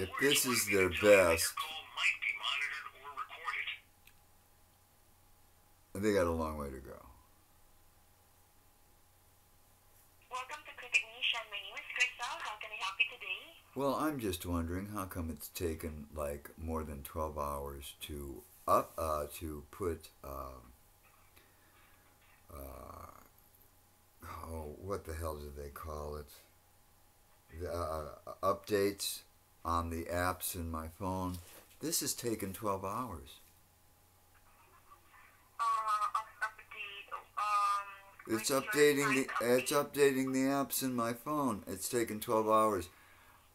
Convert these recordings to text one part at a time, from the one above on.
if this is their best, they got a long way to go. Welcome to Cricket Nation. My name is Crystal. How can I help you today? Well, I'm just wondering how come it's taken like more than 12 hours to up uh, to put um, uh, oh what the hell do they call it the, uh, updates on the apps in my phone. This has taken 12 hours. Uh, update. Um. It's updating the it's updating the apps in my phone. It's taken 12 hours.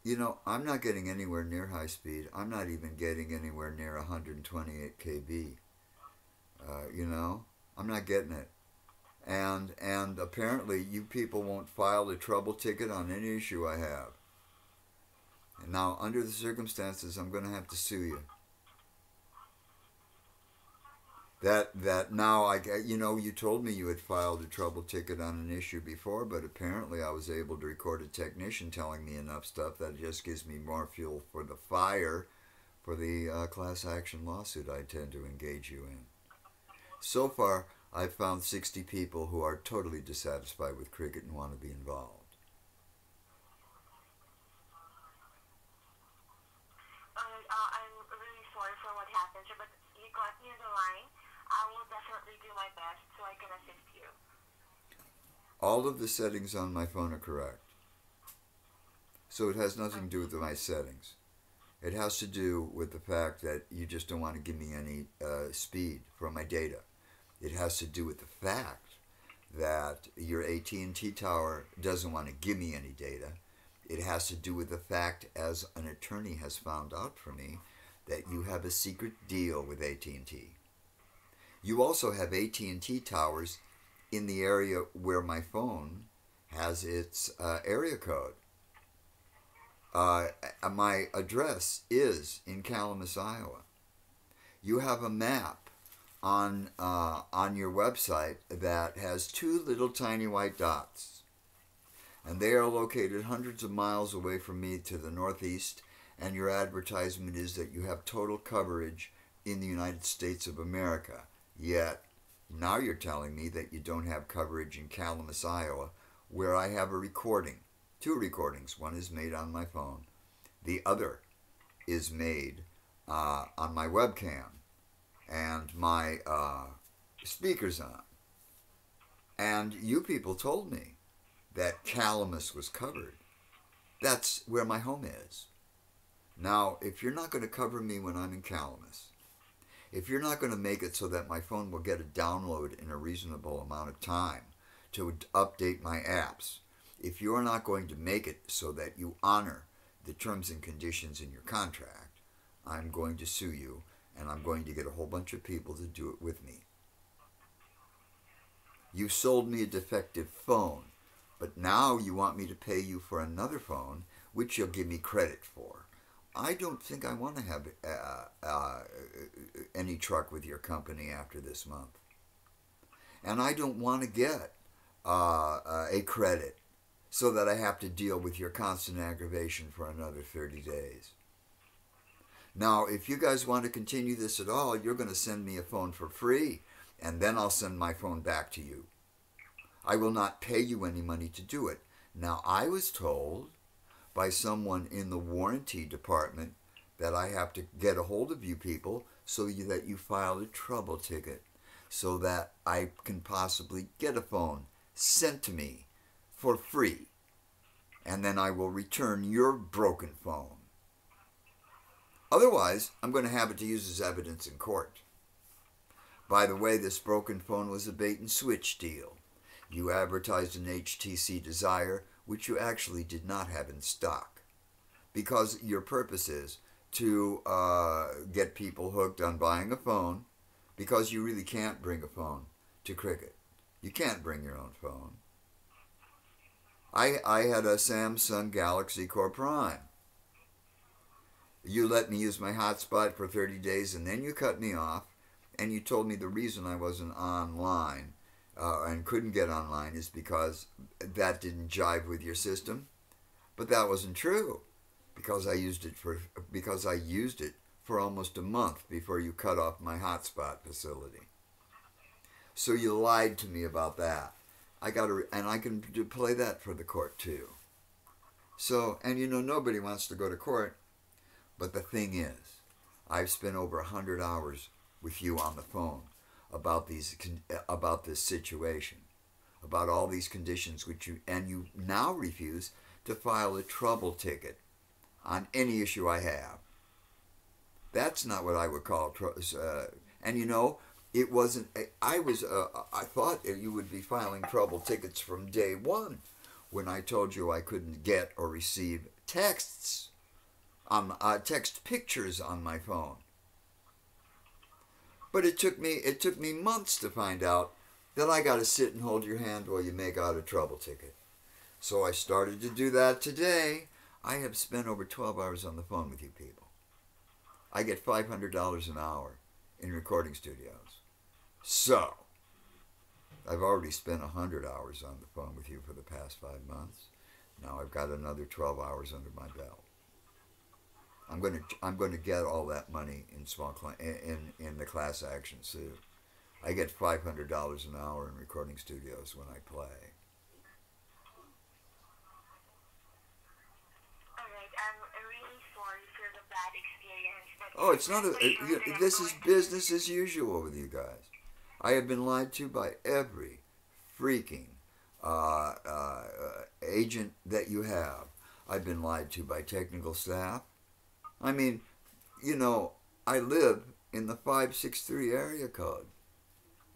You know, I'm not getting anywhere near high speed. I'm not even getting anywhere near 128 kb. Uh, you know, I'm not getting it. And and apparently you people won't file a trouble ticket on any issue I have. And now under the circumstances I'm going to have to sue you. That that now I you know you told me you had filed a trouble ticket on an issue before, but apparently I was able to record a technician telling me enough stuff that just gives me more fuel for the fire for the uh, class action lawsuit I intend to engage you in. So far, I've found 60 people who are totally dissatisfied with cricket and want to be involved. Uh, uh, I'm really sorry for what happened, sir, but you I will definitely do my best so I can assist you. All of the settings on my phone are correct. So it has nothing to do with my settings. It has to do with the fact that you just don't want to give me any uh, speed for my data. It has to do with the fact that your AT&T tower doesn't want to give me any data. It has to do with the fact, as an attorney has found out for me, that you have a secret deal with AT&T. You also have AT&T towers in the area where my phone has its uh, area code. Uh, my address is in Calamus, Iowa. You have a map on uh, on your website that has two little tiny white dots, and they are located hundreds of miles away from me to the northeast. And your advertisement is that you have total coverage in the United States of America. Yet now you're telling me that you don't have coverage in Calamus, Iowa, where I have a recording. Two recordings. One is made on my phone. The other is made uh, on my webcam and my uh, speakers on. And you people told me that Calamus was covered. That's where my home is. Now, if you're not going to cover me when I'm in Calamus, if you're not going to make it so that my phone will get a download in a reasonable amount of time to update my apps, if you're not going to make it so that you honor the terms and conditions in your contract, I'm going to sue you and I'm going to get a whole bunch of people to do it with me. You sold me a defective phone, but now you want me to pay you for another phone, which you'll give me credit for. I don't think I want to have uh, uh, any truck with your company after this month. And I don't want to get uh, uh, a credit so that I have to deal with your constant aggravation for another 30 days. Now, if you guys want to continue this at all, you're going to send me a phone for free, and then I'll send my phone back to you. I will not pay you any money to do it. Now, I was told by someone in the warranty department that I have to get a hold of you people so you, that you file a trouble ticket so that I can possibly get a phone sent to me for free. And then I will return your broken phone. Otherwise, I'm going to have it to use as evidence in court. By the way, this broken phone was a bait and switch deal. You advertised an HTC Desire, which you actually did not have in stock, because your purpose is to uh, get people hooked on buying a phone, because you really can't bring a phone to Cricket. You can't bring your own phone. I, I had a Samsung Galaxy Core Prime. You let me use my hotspot for 30 days and then you cut me off and you told me the reason I wasn't online uh, and couldn't get online is because that didn't jive with your system. But that wasn't true. because I used it for because I used it for almost a month before you cut off my hotspot facility. So you lied to me about that. I got to, and I can play that for the court too. So, and you know, nobody wants to go to court, but the thing is, I've spent over a hundred hours with you on the phone about these about this situation, about all these conditions which you and you now refuse to file a trouble ticket on any issue I have. That's not what I would call, uh, and you know, it wasn't. I was. Uh, I thought you would be filing trouble tickets from day one, when I told you I couldn't get or receive texts, on uh, text pictures on my phone. But it took me. It took me months to find out that I got to sit and hold your hand while you make out a trouble ticket. So I started to do that today. I have spent over 12 hours on the phone with you people. I get $500 an hour in recording studios. So, I've already spent 100 hours on the phone with you for the past five months. Now I've got another 12 hours under my belt. I'm going to I'm going to get all that money in small in in the class action suit. I get $500 an hour in recording studios when I play. Oh, it's not a. It, this is business as usual with you guys. I have been lied to by every freaking uh, uh, agent that you have. I've been lied to by technical staff. I mean, you know, I live in the 563 area code.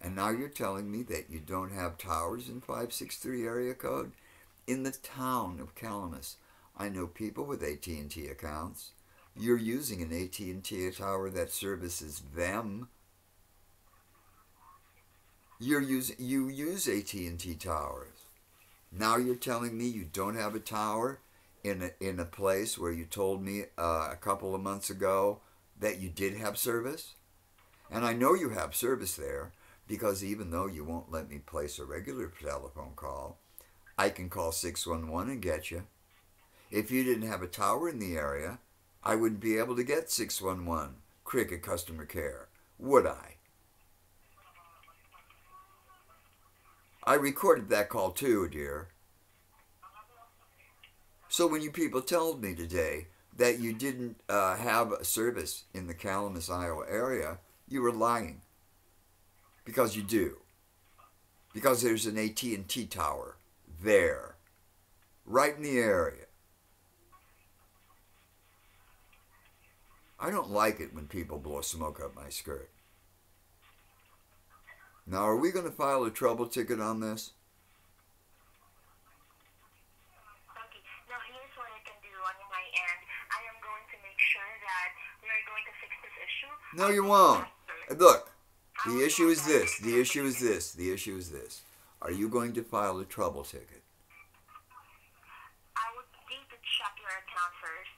And now you're telling me that you don't have towers in 563 area code? In the town of Calamus, I know people with AT&T accounts you're using an AT&T tower that services them. You're using you use AT&T towers. Now you're telling me you don't have a tower in a, in a place where you told me uh, a couple of months ago that you did have service? And I know you have service there because even though you won't let me place a regular telephone call, I can call 611 and get you. If you didn't have a tower in the area, I wouldn't be able to get 611 Cricket customer care, would I? I recorded that call too, dear. So when you people told me today that you didn't uh, have a service in the Calamus, Iowa area, you were lying. Because you do. Because there's an AT&T tower there, right in the area. I don't like it when people blow smoke up my skirt. Now, are we going to file a trouble ticket on this? Okay. Now, here's what I can do on my end. I am going to make sure that we are going to fix this issue. No, you won't. Look, the issue is this. The issue is this. The issue is this. Are you going to file a trouble ticket? I would need to check your account first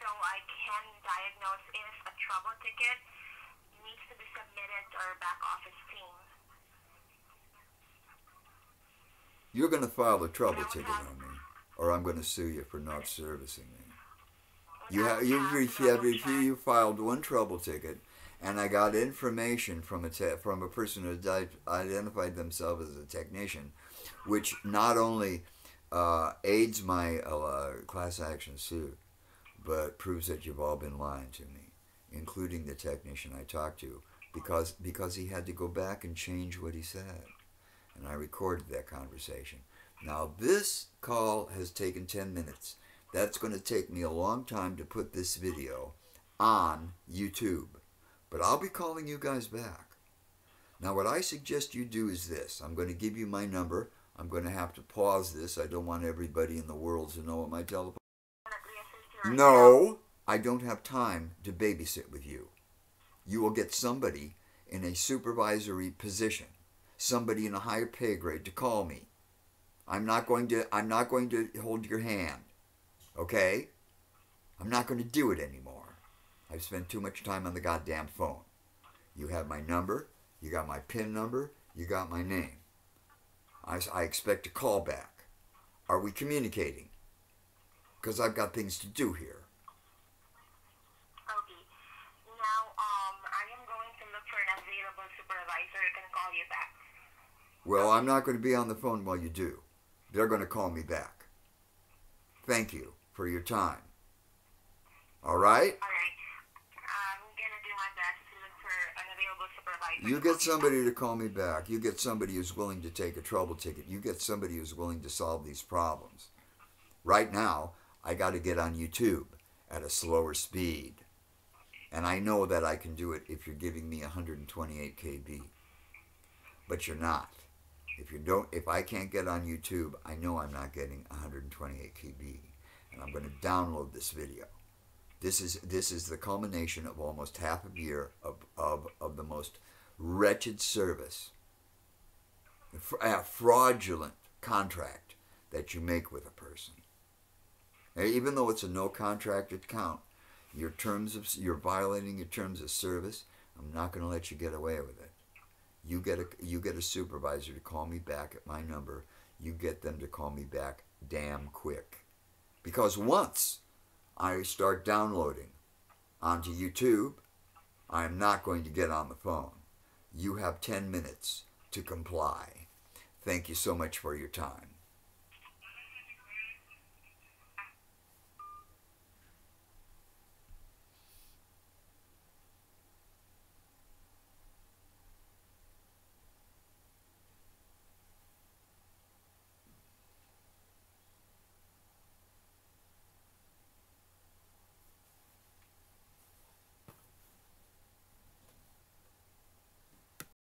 so I can diagnose if a trouble ticket needs to be submitted to our back office team. You're going to file a trouble ticket on me, or I'm going to sue you for not servicing me. You have you have you filed one trouble ticket, and I got information from a te- from a person who identified themselves as a technician, which not only uh, aids my uh, class action suit, but proves that you've all been lying to me, including the technician I talked to, because because he had to go back and change what he said, and I recorded that conversation. Now this call has taken 10 minutes. That's going to take me a long time to put this video on YouTube, but I'll be calling you guys back. Now what I suggest you do is this. I'm going to give you my number. I'm going to have to pause this. I don't want everybody in the world to know what my telephone no, I don't have time to babysit with you. You will get somebody in a supervisory position, somebody in a higher pay grade to call me. I'm not going to I'm not going to hold your hand. Okay? I'm not going to do it anymore. I've spent too much time on the goddamn phone. You have my number, you got my PIN number, you got my name. I, I expect a call back. Are we communicating? Because I've got things to do here. Well, I'm not going to be on the phone while you do. They're going to call me back. Thank you for your time. All right? All right. You get somebody to call me back. You get somebody who's willing to take a trouble ticket. You get somebody who's willing to solve these problems. Right now, I got to get on YouTube at a slower speed. And I know that I can do it if you're giving me 128 KB. But you're not. If you don't if I can't get on YouTube, I know I'm not getting 128 KB. And I'm going to download this video. This is this is the culmination of almost half a year of, of, of the most wretched service, a fraudulent contract that you make with a person. And even though it's a no contract account, your terms of you're violating your terms of service. I'm not going to let you get away with it. You get a you get a supervisor to call me back at my number. You get them to call me back damn quick, because once I start downloading onto YouTube, I am not going to get on the phone. You have 10 minutes to comply. Thank you so much for your time.